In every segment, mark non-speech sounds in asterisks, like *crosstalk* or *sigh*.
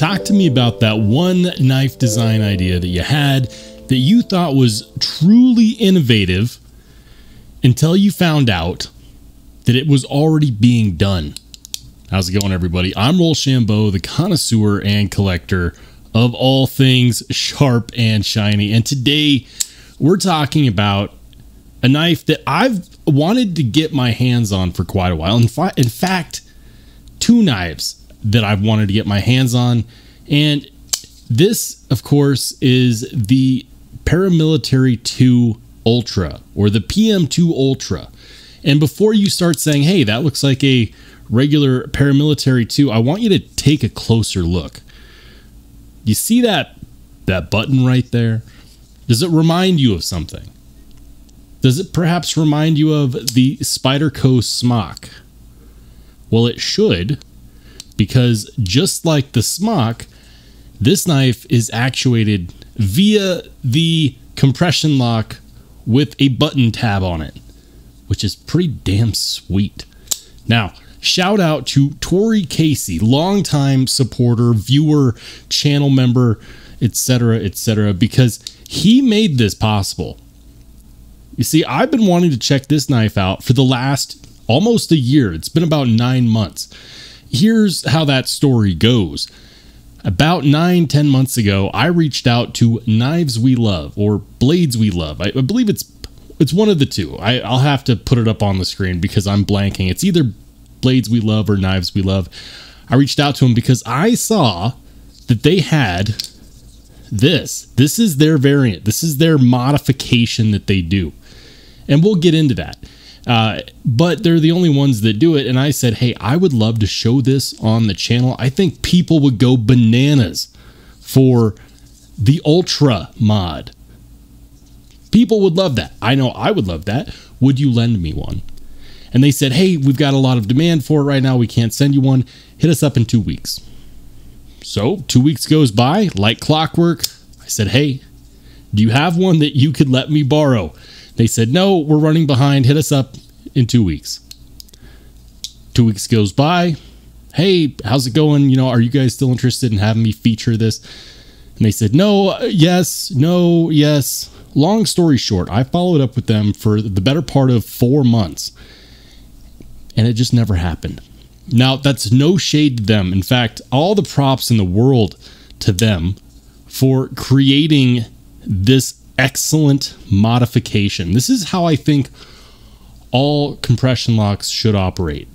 Talk to me about that one knife design idea that you had that you thought was truly innovative until you found out that it was already being done. How's it going, everybody? I'm Rollshambo, the connoisseur and collector of all things sharp and shiny. And today we're talking about a knife that I've wanted to get my hands on for quite a while. In, in fact, two knives that I've wanted to get my hands on. And this, of course, is the Paramilitary 2 Ultra or the PM2 Ultra. And before you start saying, hey, that looks like a regular Paramilitary 2, I want you to take a closer look. You see that that button right there? Does it remind you of something? Does it perhaps remind you of the Spyderco Smock? Well, it should, because just like the Smock, this knife is actuated via the compression lock with a button tab on it, which is pretty damn sweet. Now, shout out to Tori Casey, longtime supporter, viewer, channel member, etc., etc., because he made this possible. You see, I've been wanting to check this knife out for the last almost a year. It's been about nine months. Here's how that story goes. About nine, ten months ago, I reached out to Knives We Love or Blades We Love. I, I believe it's it's one of the two. I, I'll have to put it up on the screen because I'm blanking. It's either Blades We Love or Knives We Love. I reached out to them because I saw that they had this. This is their variant. This is their modification that they do. And we'll get into that. Uh, but they're the only ones that do it. And I said, hey, I would love to show this on the channel. I think people would go bananas for the Ultra mod. People would love that. I know I would love that. Would you lend me one? And they said, hey, we've got a lot of demand for it right now. We can't send you one. Hit us up in two weeks. So, two weeks goes by, like clockwork. I said, hey, do you have one that you could let me borrow? They said, no, we're running behind. Hit us up in two weeks. Two weeks goes by. Hey, how's it going? You know, are you guys still interested in having me feature this? And they said, no, yes, no, yes. Long story short, I followed up with them for the better part of four months, and it just never happened. Now, that's no shade to them. In fact, all the props in the world to them for creating this excellent modification. This is how I think all compression locks should operate.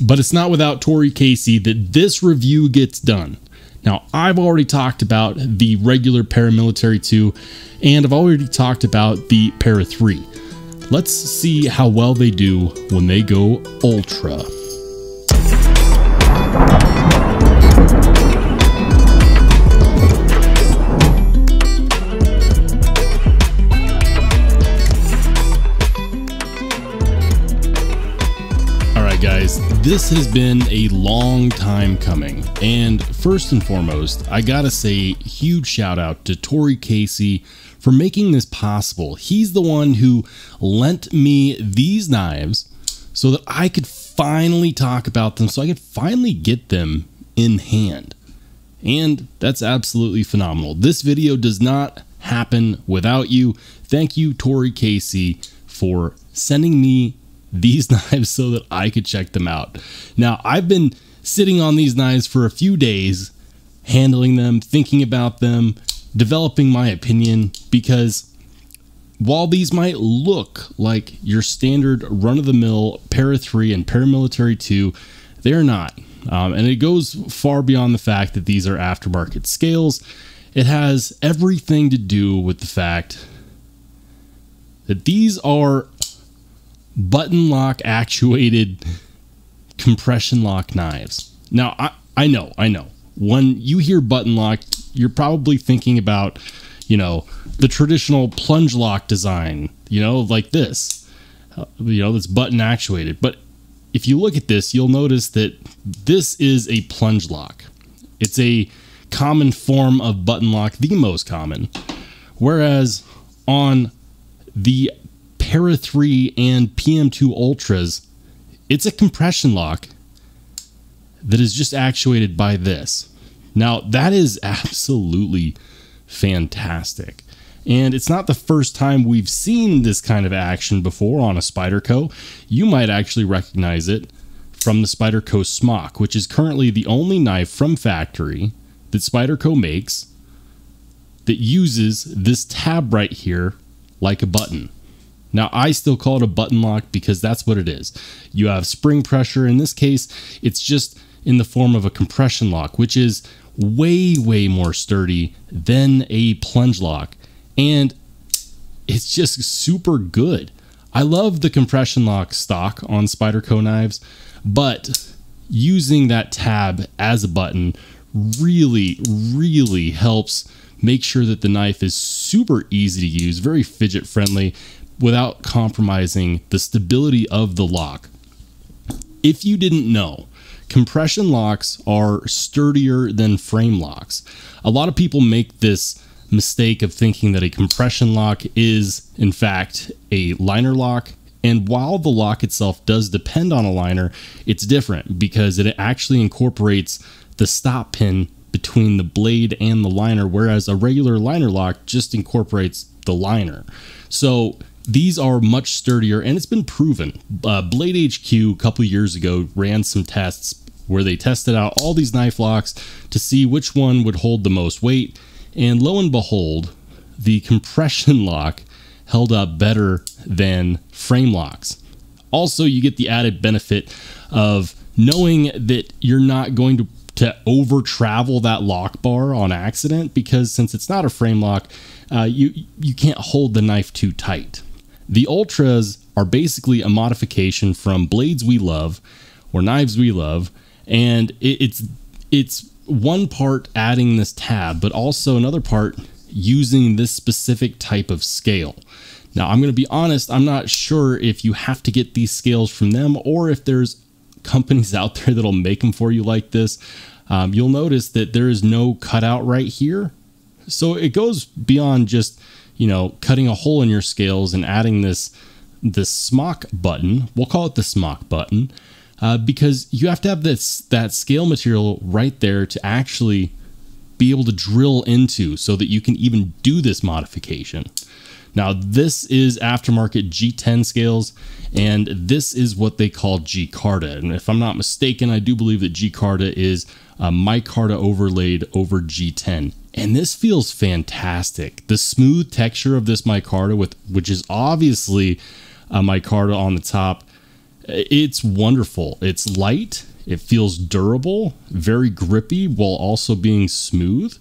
But it's not without Tori Casey that this review gets done. Now, I've already talked about the regular paramilitary 2, and I've already talked about the para 3. Let's see how well they do when they go ultra. This has been a long time coming. And first and foremost, I gotta say, huge shout out to Tori Casey for making this possible. He's the one who lent me these knives so that I could finally talk about them, so I could finally get them in hand. And that's absolutely phenomenal. This video does not happen without you. Thank you, Tori Casey, for sending me these *laughs* knives so that I could check them out. Now, I've been sitting on these knives for a few days, handling them, thinking about them, developing my opinion because while these might look like your standard run of the mill Para 3 and Paramilitary 2, they're not. Um, and it goes far beyond the fact that these are aftermarket scales. It has everything to do with the fact that these are button lock actuated compression lock knives. Now, I, I know, I know. When you hear button lock, you're probably thinking about, you know, the traditional plunge lock design, you know, like this, uh, you know, that's button actuated. But if you look at this, you'll notice that this is a plunge lock. It's a common form of button lock, the most common. Whereas on the Para 3 and PM2 Ultras, it's a compression lock that is just actuated by this. Now, that is absolutely fantastic. And it's not the first time we've seen this kind of action before on a Spyderco. You might actually recognize it from the Spyderco Smock, which is currently the only knife from factory that Spyderco makes that uses this tab right here like a button. Now, I still call it a button lock because that's what it is. You have spring pressure. In this case, it's just in the form of a compression lock, which is way, way more sturdy than a plunge lock. And it's just super good. I love the compression lock stock on Spyderco knives, but using that tab as a button really, really helps make sure that the knife is super easy to use, very fidget friendly, without compromising the stability of the lock. If you didn't know, compression locks are sturdier than frame locks. A lot of people make this mistake of thinking that a compression lock is, in fact, a liner lock. And while the lock itself does depend on a liner, it's different because it actually incorporates the stop pin between the blade and the liner, whereas a regular liner lock just incorporates the liner. So these are much sturdier and it's been proven. Uh, Blade HQ a couple years ago ran some tests where they tested out all these knife locks to see which one would hold the most weight. And lo and behold, the compression *laughs* lock held up better than frame locks. Also, you get the added benefit of knowing that you're not going to to over travel that lock bar on accident because since it's not a frame lock, uh, you you can't hold the knife too tight. The ultras are basically a modification from blades we love or knives we love, and it, it's it's one part adding this tab, but also another part using this specific type of scale. Now, I'm going to be honest, I'm not sure if you have to get these scales from them or if there's companies *laughs* out there that'll make them for you like this. Um, you'll notice that there is no cutout right here. So it goes beyond just, you know, cutting a hole in your scales and adding this this smock button. We'll call it the smock button uh, because you have to have this that scale material right there to actually be able to drill into so that you can even do this modification. Now, this is aftermarket G10 scales, and this is what they call G-Carta. And if I'm not mistaken, I do believe that G-Carta is uh, micarta overlaid over G10. And this feels fantastic. The smooth texture of this micarta, with which is obviously a micarta on the top, it's wonderful. It's light. It feels durable, very grippy while also being smooth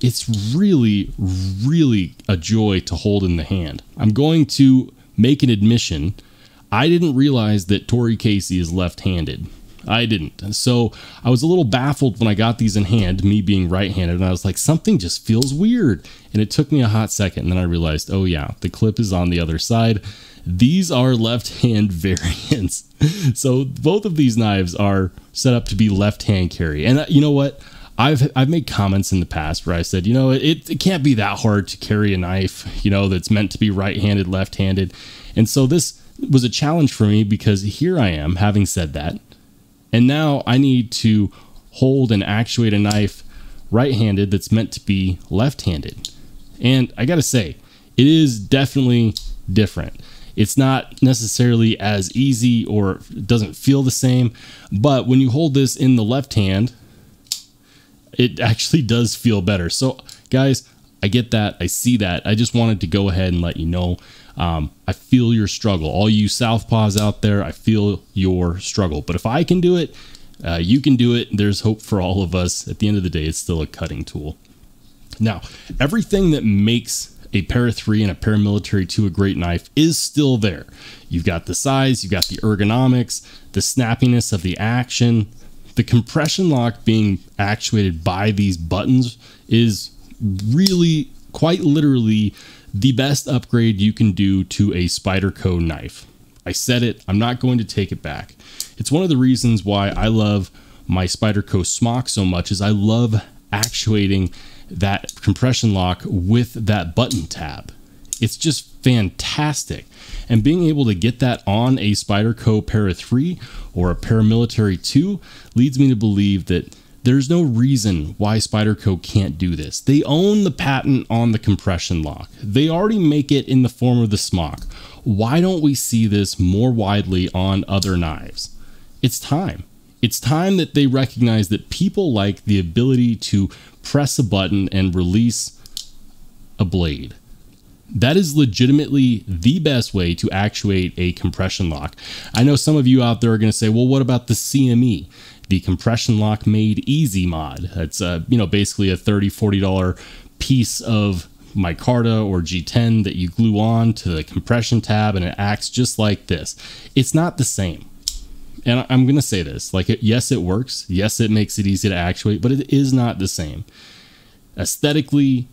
it's really, really a joy to hold in the hand. I'm going to make an admission. I didn't realize that Tori Casey is left handed. I didn't. So I was a little baffled when I got these in hand, me being right handed, and I was like, something just feels weird. And it took me a hot second, and then I realized, oh, yeah, the clip is on the other side. These are left hand *laughs* variants. so both of these knives are set up to be left hand carry. And uh, you know what? I've I've made comments in the past where I said, you know, it, it can't be that hard to carry a knife, you know, that's meant to be right-handed, left-handed. And so this was a challenge for me because here I am having said that. And now I need to hold and actuate a knife right-handed that's meant to be left-handed. And I got to say, it is definitely different. It's not necessarily as easy or doesn't feel the same, but when you hold this in the left hand, it actually does feel better. So, guys, I get that. I see that. I just wanted to go ahead and let you know. Um, I feel your struggle. All you Southpaws out there, I feel your struggle. But if I can do it, uh, you can do it. There's hope for all of us. At the end of the day, it's still a cutting tool. Now, everything that makes a Para 3 and a paramilitary 2 a great knife is still there. You've got the size, you've got the ergonomics, the snappiness of the action, the compression lock being actuated by these buttons is really quite literally the best upgrade you can do to a Spyderco knife. I said it, I'm not going to take it back. It's one of the reasons why I love my Spyderco Smock so much is I love actuating that compression lock with that button tab. It's just fantastic. And being able to get that on a Spyderco Para 3 or a Paramilitary 2 leads me to believe that there's no reason why Spyderco can't do this. They own the patent on the compression lock. They already make it in the form of the smock. Why don't we see this more widely on other knives? It's time. It's time that they recognize that people like the ability to press a button and release a blade. That is legitimately the best way to actuate a compression lock. I know some of you out there are going to say, well, what about the CME? The compression lock made easy mod. It's uh, you know basically a 30 $40 piece of micarta or G10 that you glue on to the compression tab and it acts just like this. It's not the same. And I'm going to say this like, yes, it works. Yes, it makes it easy to actuate, but it is not the same. Aesthetically,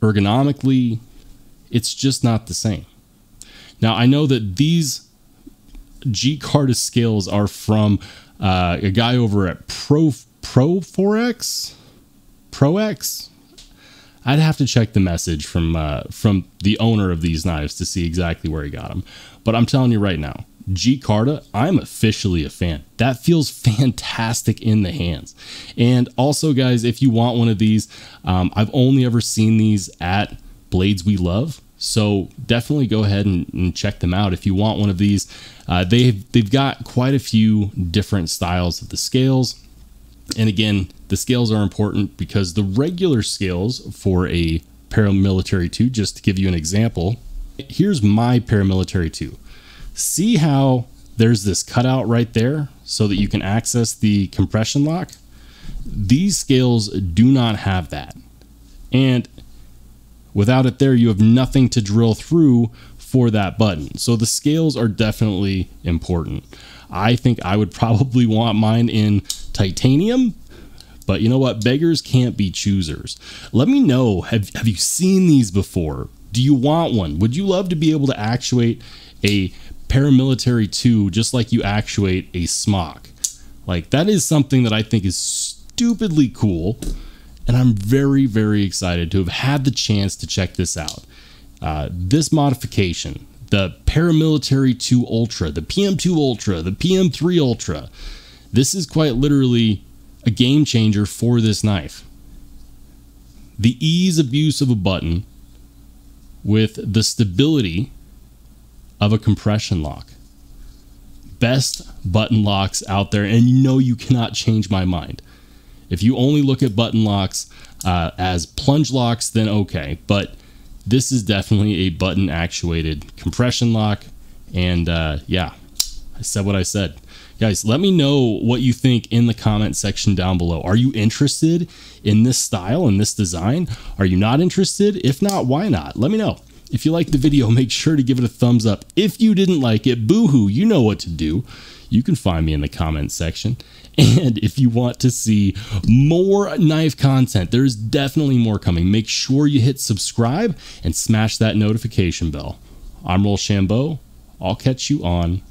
ergonomically, it's just not the same. Now, I know that these G Carta scales are from uh, a guy over at Pro Pro Forex, ProX. I'd have to check the message from uh, from the owner of these knives to see exactly where he got them. But I'm telling you right now, G Carta, I'm officially a fan. That feels fantastic in the hands. And also, guys, if you want one of these, um, I've only ever seen these at Blades We Love. So definitely go ahead and, and check them out if you want one of these. Uh, they've they've got quite a few different styles of the scales. And again, the scales are important because the regular scales for a paramilitary 2, just to give you an example, here's my paramilitary 2 see how there's this cutout right there so that you can access the compression lock? These scales do not have that. And without it there, you have nothing to drill through for that button. So the scales are definitely important. I think I would *laughs* probably want mine in titanium, but you know what? Beggars can't be choosers. Let me know. Have, have you seen these before? Do you want one? Would you love to be able to actuate a paramilitary 2 just like you actuate a smock. Like that is something that I think is stupidly cool and I'm very very excited to have had the chance to check this out. Uh, this modification, the paramilitary 2 Ultra, the PM2 Ultra, the PM3 Ultra, this is quite literally a game changer for this knife. The ease of use of a button with the stability of a compression lock. Best button locks out there, and you know you cannot change my mind. If you only look at button locks uh, as plunge locks, then okay. But this is definitely a button actuated compression lock. And uh, yeah, I said what I said. Guys, let me know what you think in the comment section down below. Are you interested in this style and this design? Are you not interested? If not, why not? Let me know. If you liked the video, *laughs* make sure to give it a thumbs up. If you didn't like it, boohoo, you know what to do. You can find me in the comments section. *laughs* And if you want to see more knife content, there's definitely more coming. Make sure you hit subscribe and smash that notification bell. I'm Rollshambo. I'll catch you on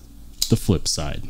the flip side.